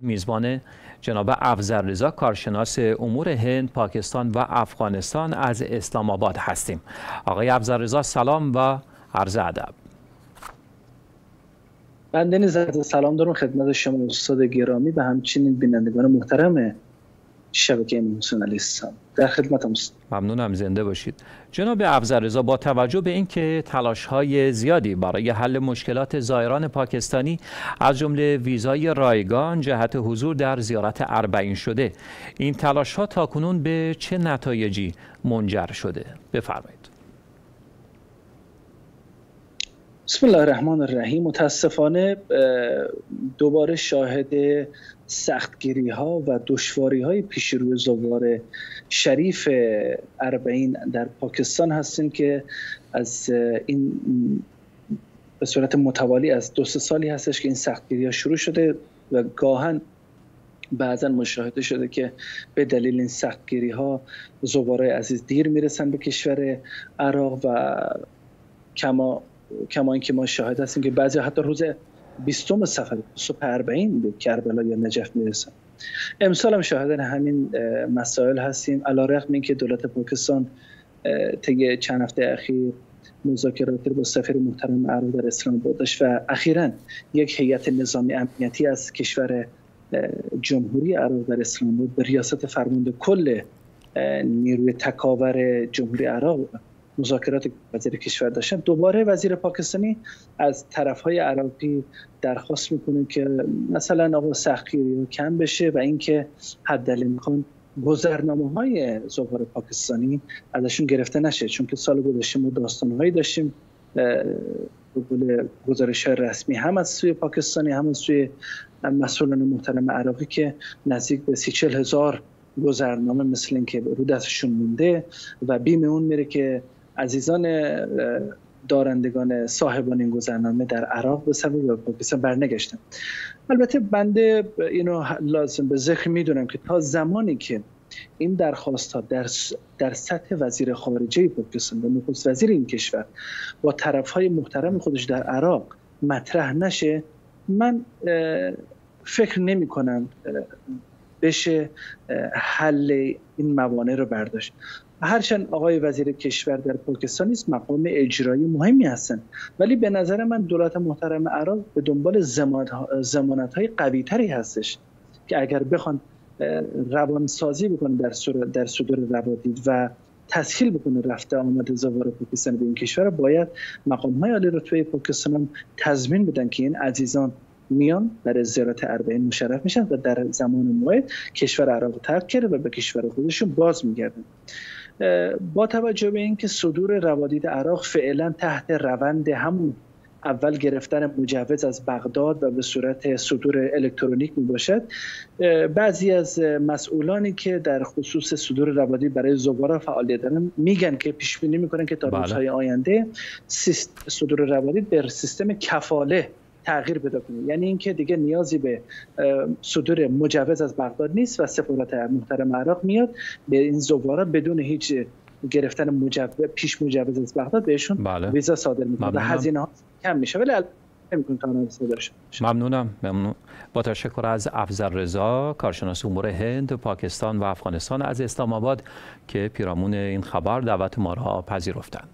میزبان جناب افزر رضا کارشناس امور هند، پاکستان و افغانستان از اسلام آباد هستیم. آقای افزر رضا سلام و عرض ادب. بنده نیز سلام دارم خدمت شما استاد گرامی و همچنین بینندگان محترم شبکه علیه السلام. در خدمتم ممنونم زنده باشید. جناب افزررضا با توجه به اینکه تلاش های زیادی برای حل مشکلات زائران پاکستانی از جمله ویزای رایگان جهت حضور در زیارت اربعین شده این تلاش ها تاکنون به چه نتایجی منجر شده؟ بفرمایید. بسم الله الرحمن الرحیم. متاسفانه دوباره شاهد سختگیری ها و دشواری های پیش روی زوار شریف اربعین در پاکستان هستیم که از این به صورت متوالی از دو سالی هستش که این سختگیری ها شروع شده و گاهن بعضا مشاهده شده که به دلیل این سختگیری ها زواره عزیز دیر می‌رسن به کشور عراق و کما کما اینکه ما شاهد هستیم که بعضی حتی روز بیستم سفر صبح اربعین به کربلا یا نجف می‌رسن. امسال هم شاهدن همین مسائل هستیم. علا رقم این که دولت پاکستان طی چند هفته اخیر مذاکرات با سفیر محترم عرب در اسلام داشت و اخیرا یک هیئت نظامی امنیتی از کشور جمهوری عرب در اسلام به ریاست فرمانده کل نیروی تکاور جمهوری عراق مذاکرات وزیر کشور داشتن. دوباره وزیر پاکستانی از طرف های عراقی درخواست می‌کنه که مثلا آقا سختگیری کم بشه و اینکه حداقل می‌خوان گذرنامه های زوار پاکستانی ازشون گرفته نشه چون که سال گذشته ما داستان هایی داشتیم گزارش رسمی هم از سوی پاکستانی هم از سوی مسئولان محترم عراقی که نزدیک به سی هزار گذرنامه مثل اینکه رو دستشون مونده و بیم اون میره که عزیزان دارندگان صاحبان این گذرنامه در عراق به سبب و پاکستان برنگشتن. البته بنده اینو لازم به ذکر می‌دونم که تا زمانی که این درخواست ها در, در سطح وزیر خارجه پاکستان و نخست وزیر این کشور با طرف های محترم خودش در عراق مطرح نشه من فکر نمی کنم بشه حل این موانع رو برداشت. هرچند آقای وزیر کشور در پاکستان نیست مقام اجرایی مهمی هستند. ولی به نظر من دولت محترم عراق به دنبال زمانت های قوی تری هستش که اگر بخوان روان سازی بکنه در, در صدور روادید و تسهیل بکنه رفته آمد زوار پاکستان به این کشور باید مقام های عالی رتبه پاکستان تضمین بدن که این عزیزان میان برای زیارت اربعین مشرف میشن و در زمان موعد کشور عراق ترک کرده و به کشور خودشون باز میگردن. با توجه به اینکه صدور روادید عراق فعلا تحت روند همون اول گرفتن مجوز از بغداد و به صورت صدور الکترونیک می باشد بعضی از مسئولانی که در خصوص صدور روادید برای زبارا فعالیت دارن میگن که پیش بینی می‌کنن که تا بله. روزهای آینده صدور روادید به سیستم کفاله تغییر پیدا کنه. یعنی اینکه دیگه نیازی به صدور مجوز از بغداد نیست و سفارت محترم عراق میاد به این زوارا بدون هیچ گرفتن مجوز پیش مجوز از بغداد بهشون بله. ویزا صادر می‌کنه و هزینه ها کم میشه. ولی ممنونم. ممنون. با تشکر از افزر رضا کارشناس امور هند پاکستان و افغانستان از اسلام آباد که پیرامون این خبر دعوت ما را پذیرفتند.